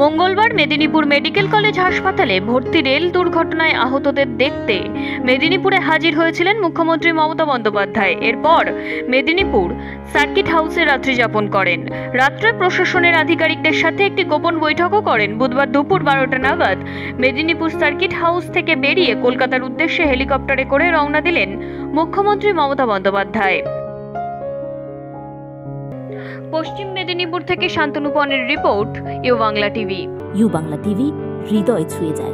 মঙ্গলবার Medinipur medical college হাসপাতালে ভর্তি রেল দুর্ঘটনায় আহতদের দেখতে মেদিনীপুরে হাজির হয়েছিলেন মুখ্যমন্ত্রী মমতা বন্দ্যোপাধ্যায়। এরপর মেদিনীপুর সার্কিট হাউসে রাত্রি যাপন করেন। রাত্রে প্রশাসনের আধিকারিকদের সাথে একটি গোপন বৈঠকও করেন। বুধবার দুপুর বারোটা নাগাদ মেদিনীপুর সার্কিট হাউস থেকে বেরিয়ে কলকাতার উদ্দেশ্যে হেলিকপ্টারে করে রওনা দিলেন মুখ্যমন্ত্রী মমতা বন্দ্যোপাধ্যায়। পশ্চিম মেদিনীপুর থেকে শান্তনুপনের report U Bangla TV. U Bangla TV হৃদয় ছুঁয়ে যায়।